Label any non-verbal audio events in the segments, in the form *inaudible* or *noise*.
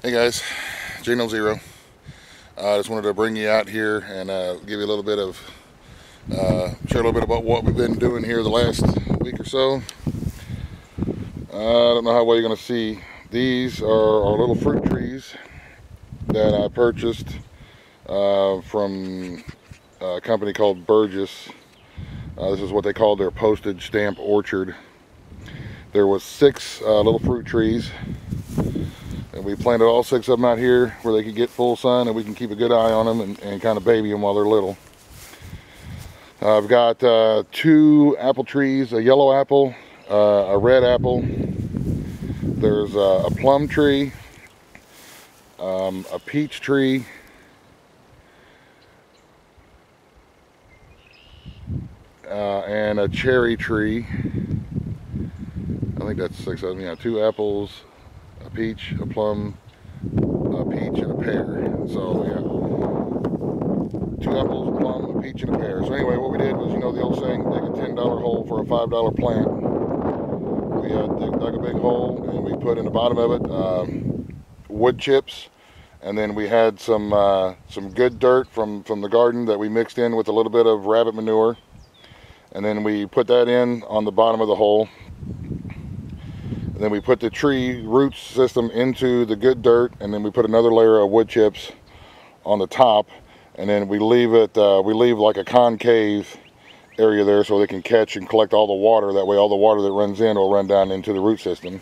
Hey guys, Jnull Zero. I uh, just wanted to bring you out here and uh, give you a little bit of, uh, share a little bit about what we've been doing here the last week or so. I don't know how well you're going to see. These are our little fruit trees that I purchased uh, from a company called Burgess. Uh, this is what they call their postage stamp orchard. There was six uh, little fruit trees and we planted all six of them out here where they could get full sun and we can keep a good eye on them and, and kind of baby them while they're little. Uh, I've got uh, two apple trees, a yellow apple, uh, a red apple. There's a plum tree, um, a peach tree, uh, and a cherry tree. I think that's six of them. Yeah, two apples, a peach, a plum, a peach, and a pear. So yeah, two apples, a plum, a peach, and a pear. So anyway, what we did was, you know, the old saying, dig a $10 hole for a $5 plant. We uh, dig, dug a big hole and we put in the bottom of it um, wood chips. And then we had some uh, some good dirt from, from the garden that we mixed in with a little bit of rabbit manure. And then we put that in on the bottom of the hole and then we put the tree root system into the good dirt, and then we put another layer of wood chips on the top, and then we leave it, uh, we leave like a concave area there so they can catch and collect all the water. That way all the water that runs in will run down into the root system.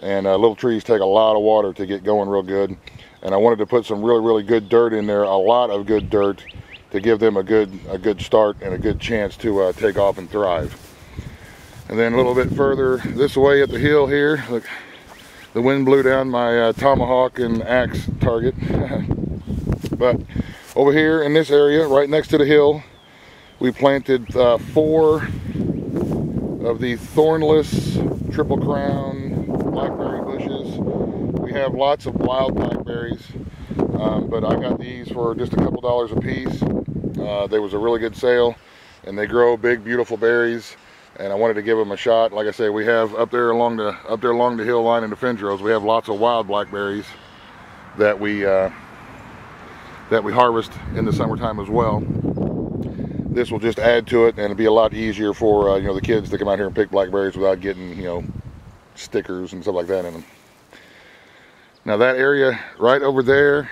And uh, little trees take a lot of water to get going real good. And I wanted to put some really, really good dirt in there, a lot of good dirt to give them a good, a good start and a good chance to uh, take off and thrive. And then a little bit further this way at the hill here, look, the wind blew down my uh, tomahawk and axe target. *laughs* but over here in this area, right next to the hill, we planted uh, four of the thornless triple crown blackberry bushes. We have lots of wild blackberries, um, but I got these for just a couple dollars a piece. Uh, there was a really good sale, and they grow big, beautiful berries and I wanted to give them a shot. Like I say, we have up there along the up there along the hill line in the Fendros, we have lots of wild blackberries that we uh, that we harvest in the summertime as well. This will just add to it, and it'll be a lot easier for uh, you know the kids to come out here and pick blackberries without getting you know stickers and stuff like that in them. Now that area right over there,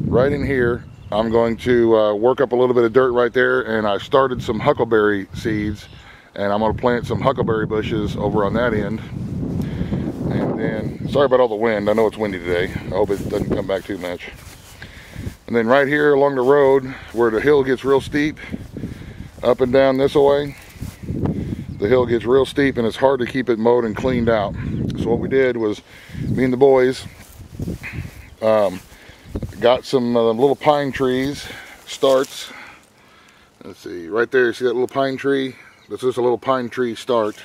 right in here, I'm going to uh, work up a little bit of dirt right there and I started some huckleberry seeds and I'm going to plant some huckleberry bushes over on that end. And then, sorry about all the wind, I know it's windy today. I hope it doesn't come back too much. And then right here along the road where the hill gets real steep, up and down this way, the hill gets real steep and it's hard to keep it mowed and cleaned out. So what we did was, me and the boys, um, got some uh, little pine trees, starts. Let's see, right there, see that little pine tree? This is a little pine tree start.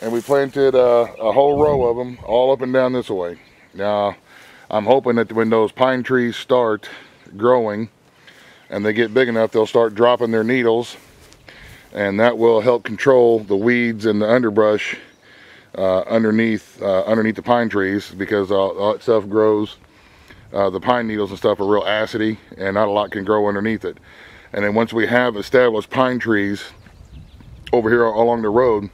And we planted uh, a whole row of them all up and down this way. Now, I'm hoping that when those pine trees start growing and they get big enough, they'll start dropping their needles and that will help control the weeds and the underbrush uh, underneath uh, underneath the pine trees because all, all that stuff grows uh, the pine needles and stuff are real acidy and not a lot can grow underneath it. And then once we have established pine trees over here along the road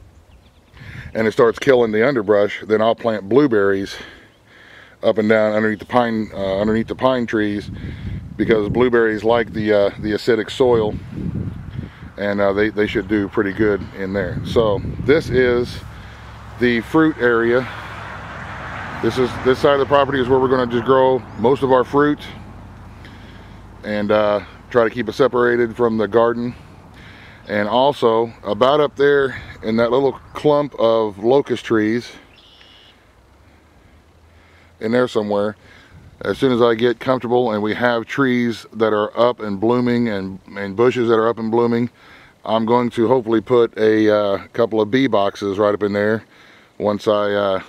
and it starts killing the underbrush, then I'll plant blueberries up and down underneath the pine uh, underneath the pine trees because blueberries like the uh, the acidic soil and uh, they, they should do pretty good in there. So this is the fruit area this is this side of the property is where we're going to just grow most of our fruit and uh, try to keep it separated from the garden. And also about up there in that little clump of locust trees in there somewhere, as soon as I get comfortable and we have trees that are up and blooming and, and bushes that are up and blooming, I'm going to hopefully put a uh, couple of bee boxes right up in there once I uh,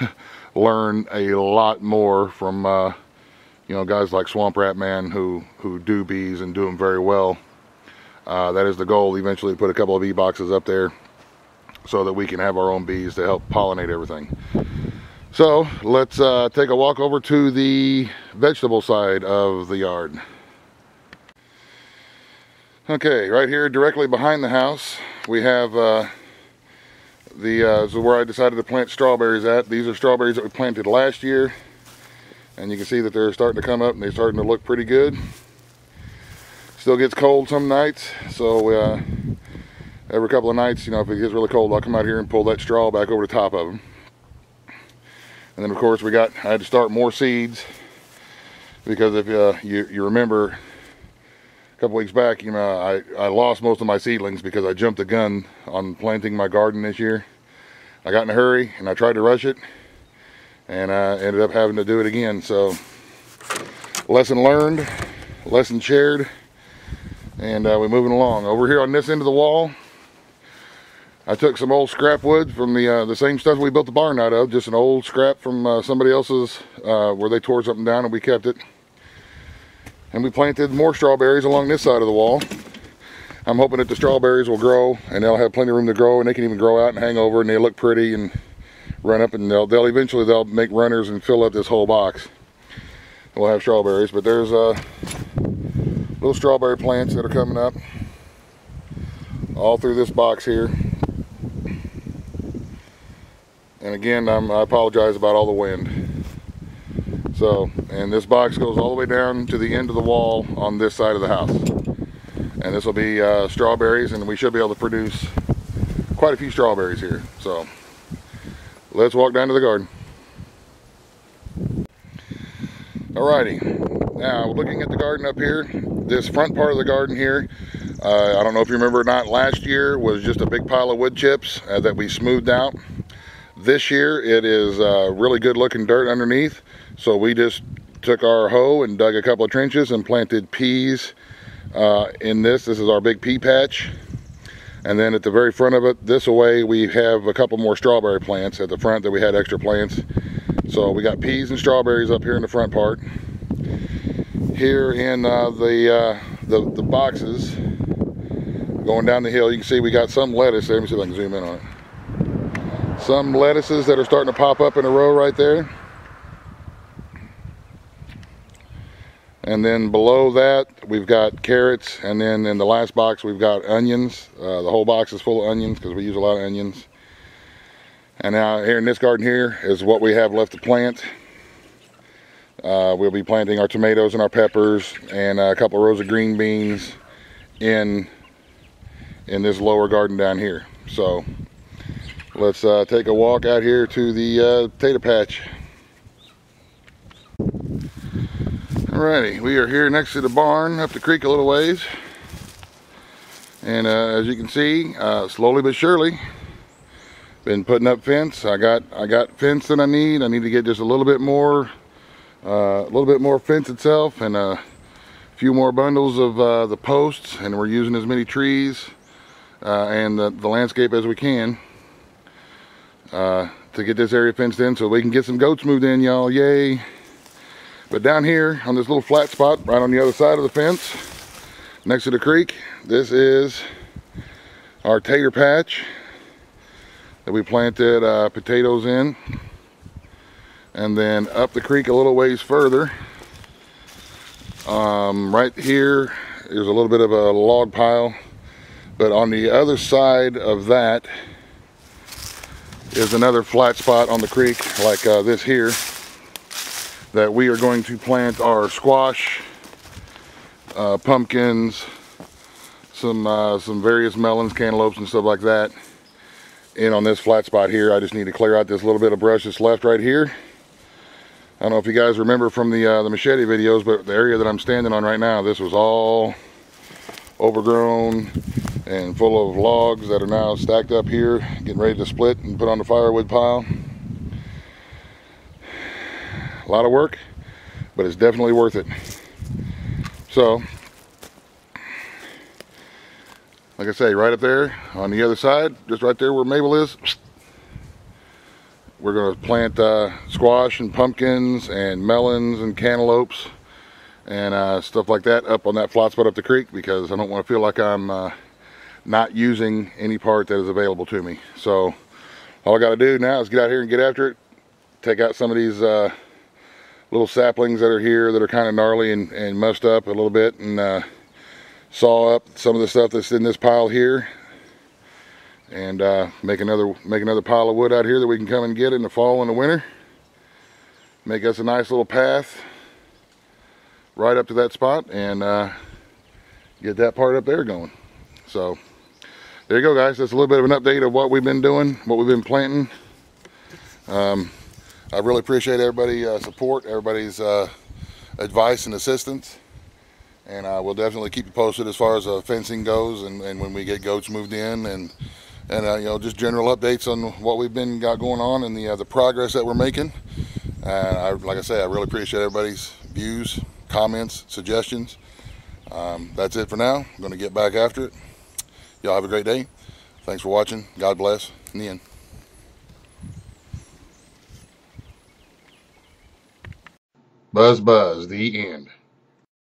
*laughs* learn a lot more from uh, you know guys like Swamp Rat Man who who do bees and do them very well. Uh, that is the goal eventually to put a couple of bee boxes up there so that we can have our own bees to help pollinate everything. So let's uh, take a walk over to the vegetable side of the yard. Okay, right here directly behind the house, we have uh, the uh, is where I decided to plant strawberries at. These are strawberries that we planted last year. And you can see that they're starting to come up and they're starting to look pretty good. Still gets cold some nights, so uh, every couple of nights, you know, if it gets really cold, I'll come out here and pull that straw back over the top of them. And then of course we got, I had to start more seeds because if uh, you, you remember couple weeks back, you know, I, I lost most of my seedlings because I jumped the gun on planting my garden this year. I got in a hurry and I tried to rush it and I ended up having to do it again. So lesson learned, lesson shared and uh, we're moving along. Over here on this end of the wall, I took some old scrap wood from the uh, the same stuff we built the barn out of, just an old scrap from uh, somebody else's uh, where they tore something down and we kept it. And we planted more strawberries along this side of the wall. I'm hoping that the strawberries will grow and they'll have plenty of room to grow and they can even grow out and hang over and they look pretty and run up and they'll, they'll eventually they'll make runners and fill up this whole box. We'll have strawberries, but there's uh, little strawberry plants that are coming up all through this box here. And again, I'm, I apologize about all the wind. So, and this box goes all the way down to the end of the wall on this side of the house. And this will be uh, strawberries and we should be able to produce quite a few strawberries here. So, let's walk down to the garden. Alrighty, now looking at the garden up here, this front part of the garden here, uh, I don't know if you remember or not, last year was just a big pile of wood chips uh, that we smoothed out. This year it is uh, really good looking dirt underneath, so we just took our hoe and dug a couple of trenches and planted peas uh, in this. This is our big pea patch. And then at the very front of it, this away, we have a couple more strawberry plants at the front that we had extra plants. So we got peas and strawberries up here in the front part here in uh, the, uh, the, the boxes going down the hill you can see we got some lettuce there let me see if I can zoom in on it some lettuces that are starting to pop up in a row right there. And then below that we've got carrots and then in the last box we've got onions. Uh, the whole box is full of onions because we use a lot of onions. And now here in this garden here is what we have left to plant. Uh, we'll be planting our tomatoes and our peppers and a couple of rows of green beans in in this lower garden down here. So let's uh, take a walk out here to the uh, potato patch. Alrighty, we are here next to the barn up the creek a little ways. And uh, as you can see, uh, slowly but surely, been putting up fence. I got I got fence that I need. I need to get just a little bit more uh, a little bit more fence itself and a few more bundles of uh, the posts and we're using as many trees uh, and the, the, landscape as we can uh, to get this area fenced in so we can get some goats moved in y'all. Yay. But down here on this little flat spot right on the other side of the fence next to the creek this is our tater patch that we planted uh, potatoes in. And then up the creek a little ways further um, right here is a little bit of a log pile. But on the other side of that is another flat spot on the creek like uh, this here that we are going to plant our squash uh, pumpkins some uh, some various melons cantaloupes and stuff like that in on this flat spot here. I just need to clear out this little bit of brush that's left right here. I don't know if you guys remember from the uh, the machete videos, but the area that I'm standing on right now, this was all overgrown and full of logs that are now stacked up here, getting ready to split and put on the firewood pile. A lot of work, but it's definitely worth it. So, like I say, right up there on the other side, just right there where Mabel is, we're going to plant uh, squash and pumpkins and melons and cantaloupes and uh, stuff like that up on that flat spot up the creek because I don't want to feel like I'm uh, not using any part that is available to me. So all I got to do now is get out here and get after it, take out some of these uh, little saplings that are here that are kind of gnarly and, and mussed up a little bit and uh, saw up some of the stuff that's in this pile here and uh, make another make another pile of wood out here that we can come and get in the fall and the winter make us a nice little path right up to that spot and uh, get that part up there going so there you go guys that's a little bit of an update of what we've been doing what we've been planting um, I really appreciate everybody uh, support everybody's uh, advice and assistance and uh, we'll definitely keep you posted as far as uh, fencing goes and, and when we get goats moved in and and uh, you know just general updates on what we've been got going on and the uh, the progress that we're making. And I, like I say, I really appreciate everybody's views, comments, suggestions. Um, that's it for now. I'm going to get back after it. Y'all have a great day. Thanks for watching. God bless. In the end. Buzz Buzz, the end.